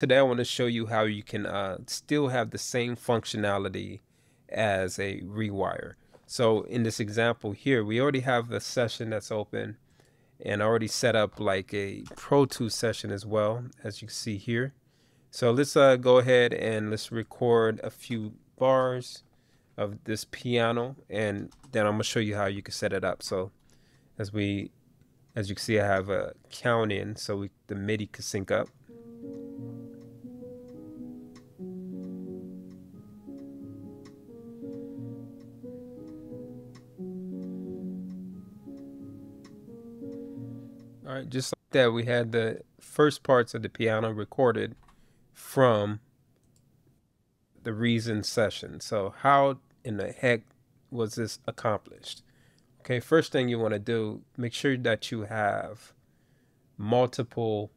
Today I want to show you how you can uh, still have the same functionality as a rewire. So in this example here, we already have a session that's open and I already set up like a Pro Tools session as well, as you can see here. So let's uh, go ahead and let's record a few bars of this piano and then I'm gonna show you how you can set it up. So as we, as you can see, I have a count in so we, the MIDI can sync up. All right, just like that, we had the first parts of the piano recorded from the Reason session. So how in the heck was this accomplished? Okay, first thing you want to do, make sure that you have multiple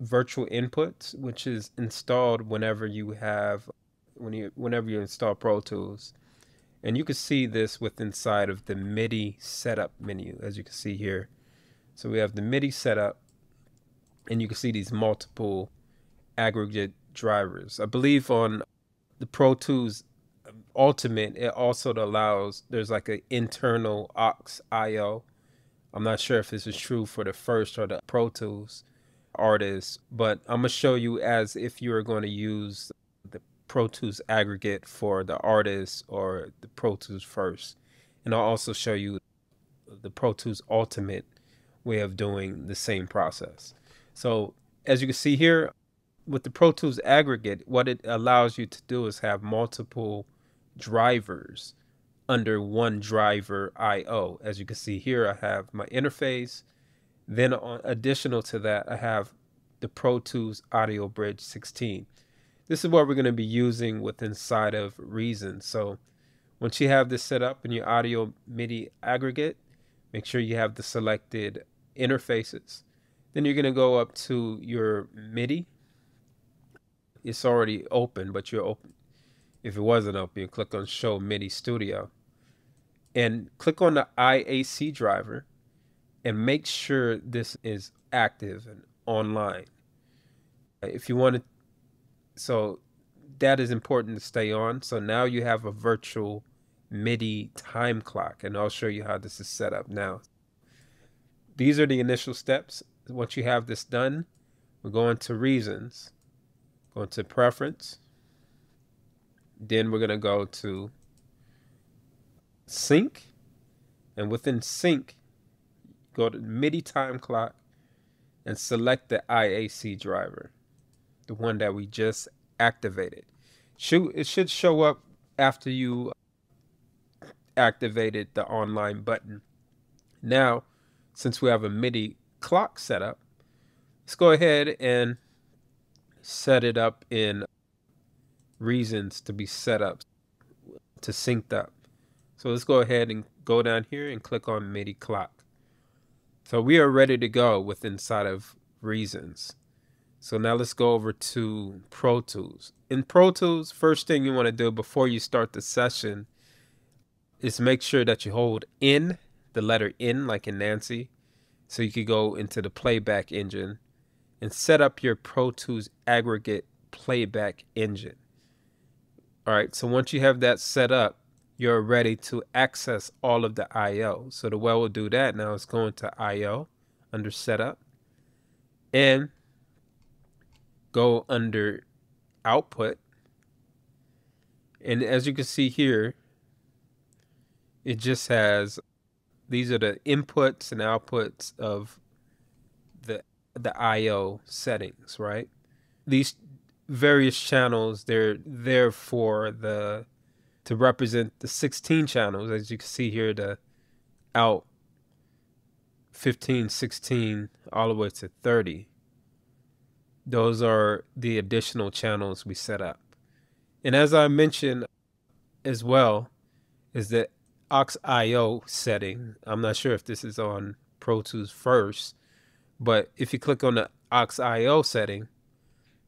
virtual inputs, which is installed whenever you have when you whenever you install Pro Tools. And you can see this with inside of the MIDI setup menu, as you can see here. So we have the MIDI setup, and you can see these multiple aggregate drivers. I believe on the Pro Tools Ultimate, it also allows there's like an internal aux IO. I'm not sure if this is true for the first or the Pro Tools artists, but I'm gonna show you as if you are going to use the Pro Tools aggregate for the artist or the Pro Tools first, and I'll also show you the Pro Tools Ultimate way of doing the same process. So as you can see here, with the Pro Tools aggregate, what it allows you to do is have multiple drivers under one driver IO. As you can see here, I have my interface. Then on, additional to that, I have the Pro Tools Audio Bridge 16. This is what we're going to be using with inside of Reason. So once you have this set up in your audio MIDI aggregate, make sure you have the selected interfaces. Then you're going to go up to your MIDI. It's already open, but you're open. If it wasn't open, you click on Show MIDI Studio and click on the IAC driver and make sure this is active and online. If you want to, so that is important to stay on. So now you have a virtual MIDI time clock, and I'll show you how this is set up now these are the initial steps. Once you have this done, we're going to reasons, going to preference. Then we're going to go to sync. And within sync, go to MIDI time clock and select the IAC driver, the one that we just activated. It should show up after you activated the online button. Now, since we have a MIDI clock set up, let's go ahead and set it up in reasons to be set up to synced up. So let's go ahead and go down here and click on MIDI clock. So we are ready to go with inside of reasons. So now let's go over to Pro Tools. In Pro Tools, first thing you want to do before you start the session is make sure that you hold in the letter N like in Nancy. So you could go into the playback engine and set up your Pro Tools aggregate playback engine. All right, so once you have that set up, you're ready to access all of the I.O. So the way we'll do that now is go into I.O. under setup and go under output. And as you can see here, it just has these are the inputs and outputs of the the IO settings, right? These various channels they're there for the to represent the 16 channels. As you can see here the out 15 16 all the way to 30 those are the additional channels we set up. And as i mentioned as well is that aux.io setting. I'm not sure if this is on Pro Tools first, but if you click on the aux.io setting,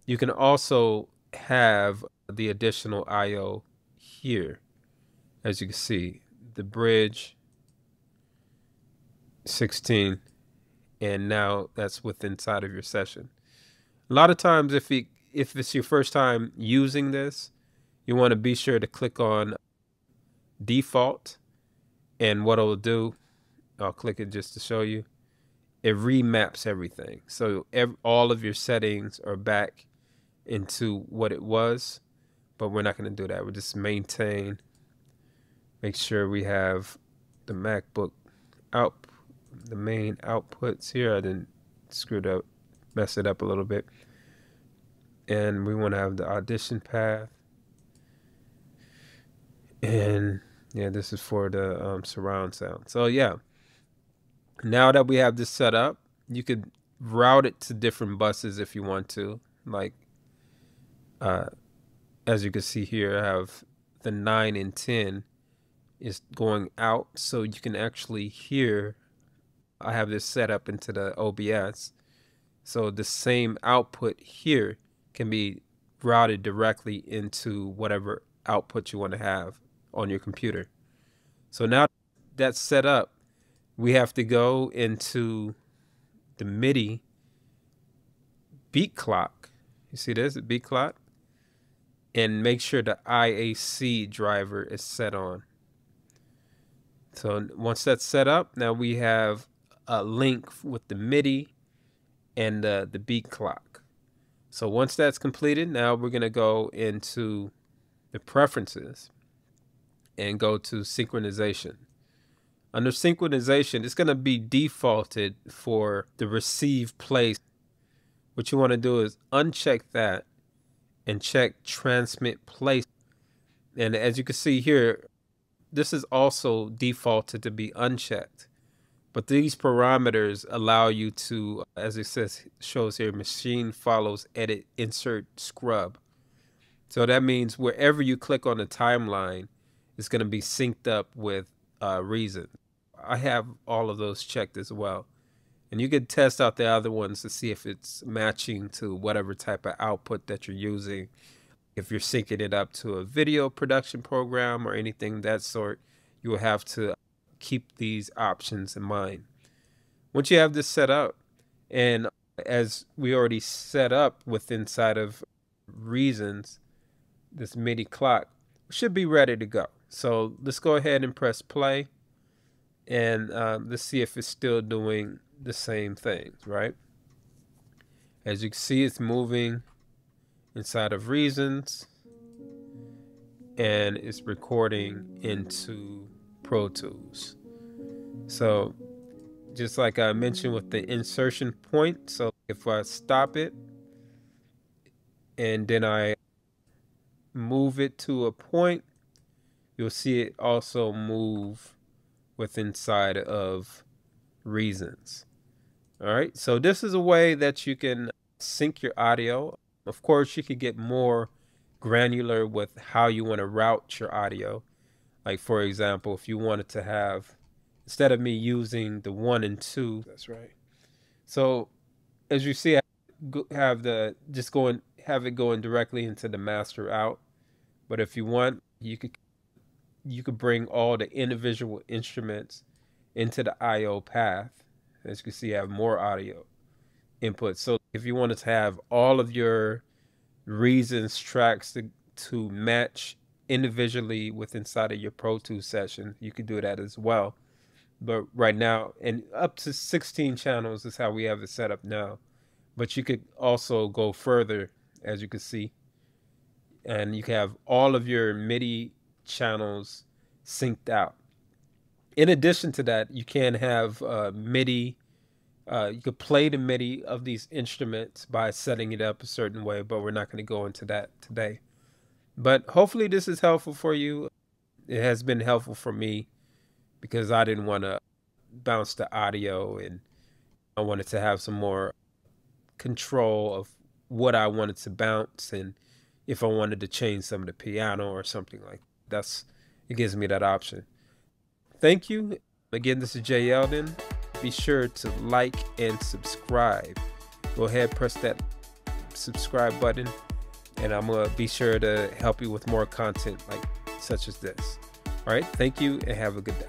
you can also have the additional I.O. here. As you can see, the bridge 16, and now that's within inside of your session. A lot of times, if it if it's your first time using this, you want to be sure to click on default. And what it'll do, I'll click it just to show you, it remaps everything. So all of your settings are back into what it was, but we're not going to do that. We'll just maintain, make sure we have the MacBook out, the main outputs here. I didn't screw it up, mess it up a little bit. And we want to have the audition path. And yeah, this is for the um, surround sound. So yeah, now that we have this set up, you could route it to different buses if you want to. Like, uh, as you can see here, I have the 9 and 10 is going out so you can actually hear. I have this set up into the OBS. So the same output here can be routed directly into whatever output you want to have on your computer. So now that's set up, we have to go into the MIDI beat clock. You see this, beat clock? And make sure the IAC driver is set on. So once that's set up, now we have a link with the MIDI and uh, the beat clock. So once that's completed, now we're going to go into the preferences and go to synchronization. Under synchronization, it's going to be defaulted for the receive place. What you want to do is uncheck that and check transmit place. And as you can see here, this is also defaulted to be unchecked. But these parameters allow you to, as it says, shows here, machine follows, edit, insert, scrub. So that means wherever you click on the timeline, it's going to be synced up with uh, Reason. I have all of those checked as well. And you can test out the other ones to see if it's matching to whatever type of output that you're using. If you're syncing it up to a video production program or anything that sort, you will have to keep these options in mind. Once you have this set up, and as we already set up with inside of Reasons, this MIDI clock should be ready to go. So let's go ahead and press play and um, let's see if it's still doing the same things, right? As you can see, it's moving inside of Reasons and it's recording into Pro Tools. So just like I mentioned with the insertion point, so if I stop it and then I move it to a point, you'll see it also move with inside of reasons. All right, so this is a way that you can sync your audio. Of course, you could get more granular with how you want to route your audio. Like, for example, if you wanted to have, instead of me using the one and two, that's right. So, as you see, I have the just going, have it going directly into the master out. But if you want, you could you could bring all the individual instruments into the I/O path. As you can see, you have more audio input. So if you wanted to have all of your reasons tracks to to match individually with inside of your Pro Tools session, you could do that as well. But right now, and up to 16 channels is how we have it set up now. But you could also go further, as you can see, and you can have all of your MIDI channels synced out. In addition to that, you can have uh, MIDI. Uh, you could play the MIDI of these instruments by setting it up a certain way, but we're not going to go into that today. But hopefully, this is helpful for you. It has been helpful for me because I didn't want to bounce the audio and I wanted to have some more control of what I wanted to bounce and if I wanted to change some of the piano or something like that. That's it gives me that option. Thank you. Again, this is Jay Eldon. Be sure to like and subscribe. Go ahead, press that subscribe button, and I'm gonna be sure to help you with more content like such as this. All right, thank you and have a good day.